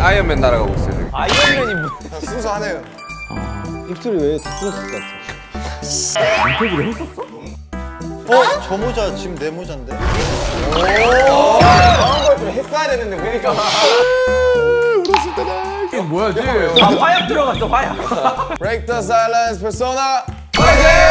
아 이언맨 날아가고 있어요 지금. 아이언맨이 뭐 순수하네요. 아. 입술이 왜 뒤통수 같아? 어? 어? 저 모자 지금 내 모자인데? 했어야 되는데 그러니까 울었을 때다 이게 뭐야지? 아 화약 들어갔어 화약 Break the silence persona. 화이팅!